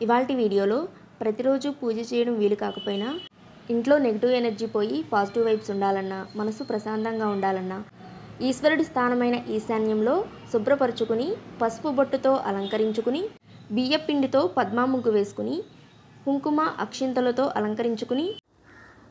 ఇవాల్టి వీడియోలో ప్రతిరోజు పూజ చేయడం వీలు కాకపోయినా ఇంట్లో నెగిటివ్ ఎనర్జీ పోయి పాజిటివ్ వైబ్స్ ఉండాలన్నా మనసు ప్రశాంతంగా ఉండాలన్నా ఈశ్వరుడి స్థానమైన ఈశాన్యంలో శుభ్రపరుచుకుని పసుపు బొట్టుతో అలంకరించుకుని బియ్యపిండితో పద్మా ముగ్గు వేసుకుని కుంకుమ అక్షింతలతో అలంకరించుకుని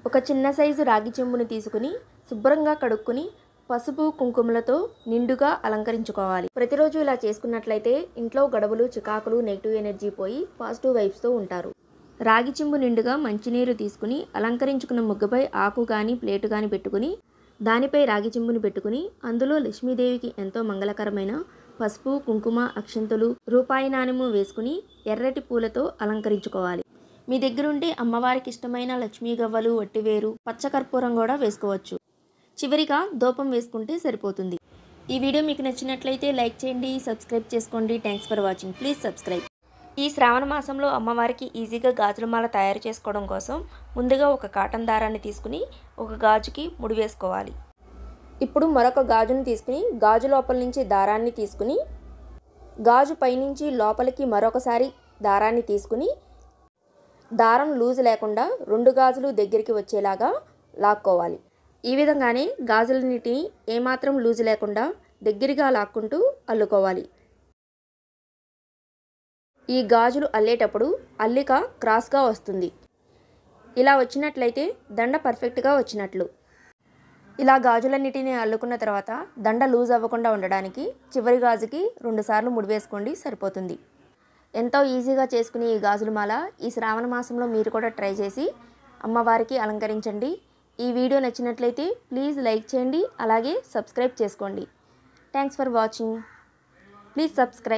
ఒక చిన్న సైజు రాగి చెంబుని తీసుకుని శుభ్రంగా కడుక్కుని పసుపు కుంకుమలతో నిండుగా అలంకరించుకోవాలి. ప్రతిరోజు ఇలా చేసుకున్నట్లయితే ఇంట్లో గడవలు చికాకులు నెగిటివ్ ఎనర్జీ పోయి పాజిటివ్ వైబ్స్తో ఉంటారు. రాగి చెంబు నిండుగా మంచినీరు తీసుకుని అలంకరించుకున్న ముగ్గుపై ఆకు కానీ ప్లేటు కానీ పెట్టుకుని దానిపై రాగి చెంబుని పెట్టుకుని అందులో లక్ష్మీదేవికి ఎంతో మంగళకరమైన పసుపు కుంకుమ అక్షంతలు రూపాయి నాణెము వేసుకుని ఎర్రటి పూలతో అలంకరించుకోవాలి. మీ దగ్గరుంటే అమ్మవారికి ఇష్టమైన లక్ష్మీ గవ్వలు వట్టివేరు పచ్చకర్పూరం కూడా వేసుకోవచ్చు. చివరిగా దూపం వేసుకుంటే సరిపోతుంది. ఈ వీడియో మీకు నచ్చినట్లయితే లైక్ చేయండి సబ్స్క్రైబ్ చేసుకోండి. Thanks for watching please subscribe ఈ శ్రావణ మాసంలో అమ్మవారికి ఈజీగా గాజుల మాల తయారు చేసుకోవడం కోసం ముందుగా ఒక కాటన్ దారాన్ని తీసుకుని ఒక గాజుకి ముడి వేసుకోవాలి. ఇప్పుడు మరొక గాజుని తీసుకుని గాజు లోపల నుంచి దారాన్ని తీసుకుని గాజు పైనుంచి లోపలికి మరొకసారి దారాన్ని తీసుకుని దారం లూజ్ లేకుండా రెండు గాజులు దగ్గరికి వచ్చేలాగా లాక్కోవాలి. ఈ విధంగానే గాజులన్నిటిని ఏమాత్రం లూజ్ లేకుండా దగ్గరగా లాక్కుంటూ అల్లుకోవాలి. ఈ గాజులు అల్లేటప్పుడు అల్లిక క్రాస్గా వస్తుంది. ఇలా వచ్చినట్లయితే దండ పర్ఫెక్ట్గా వచ్చినట్లు. ఇలా గాజులన్నిటిని అల్లుకున్న తర్వాత దండ లూజ్ అవ్వకుండా ఉండడానికి చివరి గాజుకి రెండుసార్లు ముడివేసుకోండి సరిపోతుంది. ఎంతో ఈజీగా చేసుకునే ఈ గాజుల మాల ఈ శ్రావణ మాసంలో మీరు కూడా ట్రై చేసి అమ్మవారికి అలంకరించండి. ఈ వీడియో నచ్చినట్లయితే ప్లీజ్ లైక్ చేయండి అలాగే సబ్స్క్రైబ్ చేసుకోండి. Thanks for watching please subscribe